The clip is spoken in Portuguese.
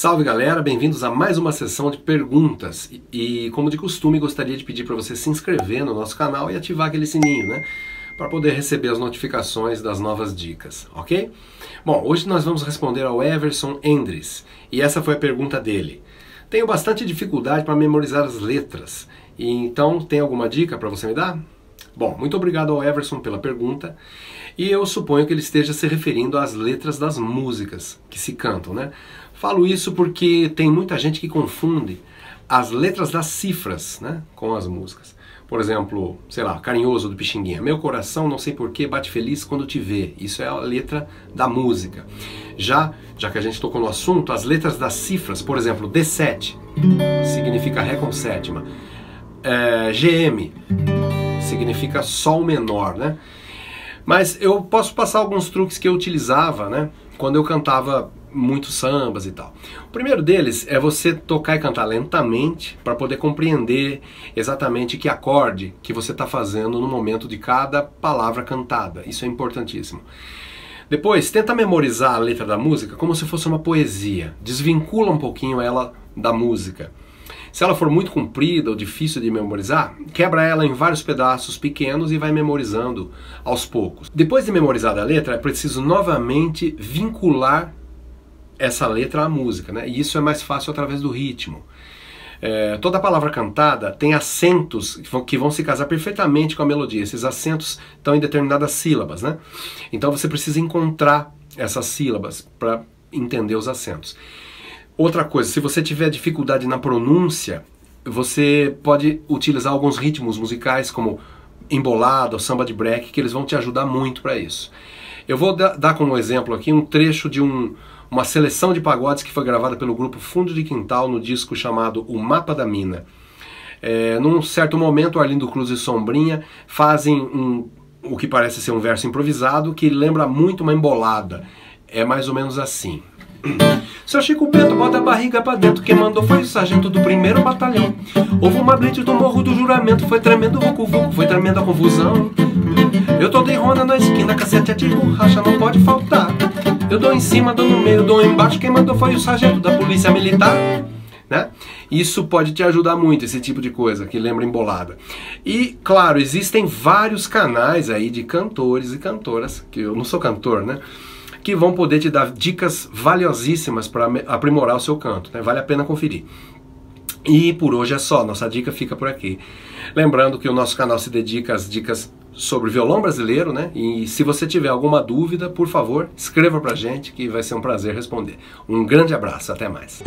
Salve galera, bem-vindos a mais uma sessão de perguntas. E, como de costume, gostaria de pedir para você se inscrever no nosso canal e ativar aquele sininho, né? Para poder receber as notificações das novas dicas, ok? Bom, hoje nós vamos responder ao Everson Endres e essa foi a pergunta dele. Tenho bastante dificuldade para memorizar as letras, e então tem alguma dica para você me dar? Bom, muito obrigado ao Everson pela pergunta. E eu suponho que ele esteja se referindo às letras das músicas que se cantam, né? Falo isso porque tem muita gente que confunde as letras das cifras, né, com as músicas. Por exemplo, sei lá, Carinhoso do Pixinguinha. Meu coração, não sei porquê, bate feliz quando te vê. Isso é a letra da música. Já, já que a gente tocou no assunto, as letras das cifras, por exemplo, D7 significa Ré com sétima. É, GM significa Sol menor, né? Mas eu posso passar alguns truques que eu utilizava, né? Quando eu cantava muitos sambas e tal. O primeiro deles é você tocar e cantar lentamente para poder compreender exatamente que acorde que você está fazendo no momento de cada palavra cantada. Isso é importantíssimo. Depois, tenta memorizar a letra da música como se fosse uma poesia. Desvincula um pouquinho ela da música. Se ela for muito comprida ou difícil de memorizar, quebra ela em vários pedaços pequenos e vai memorizando aos poucos. Depois de memorizada a letra, é preciso novamente vincular essa letra à música, né? E isso é mais fácil através do ritmo. É, toda palavra cantada tem acentos que vão, que vão, se casar perfeitamente com a melodia. Esses acentos estão em determinadas sílabas, né? Então você precisa encontrar essas sílabas para entender os acentos. Outra coisa, se você tiver dificuldade na pronúncia, você pode utilizar alguns ritmos musicais como embolado, samba de break, que eles vão te ajudar muito para isso. Eu vou dar como exemplo aqui um trecho de um, uma seleção de pagodes que foi gravada pelo grupo Fundo de Quintal no disco chamado O Mapa da Mina. É, num certo momento, Arlindo Cruz e Sombrinha fazem um, o que parece ser um verso improvisado que lembra muito uma embolada. É mais ou menos assim. Seu Chico Bento bota a barriga pra dentro. Quem mandou foi o sargento do primeiro batalhão. Houve uma blitz do morro do juramento. Foi tremendo o vucu foi tremenda confusão. Eu tô de ronda na esquina, cacete é de borracha, não pode faltar. Eu dou em cima, dou no meio, dou embaixo. Quem mandou foi o sargento da polícia militar. Né? Isso pode te ajudar muito, esse tipo de coisa que lembra embolada. E, claro, existem vários canais aí de cantores e cantoras, que eu não sou cantor, né? Que vão poder te dar dicas valiosíssimas para aprimorar o seu canto. Né? Vale a pena conferir. E por hoje é só, nossa dica fica por aqui. Lembrando que o nosso canal se dedica às dicas sobre violão brasileiro, né? E se você tiver alguma dúvida, por favor, escreva pra gente que vai ser um prazer responder. Um grande abraço, até mais.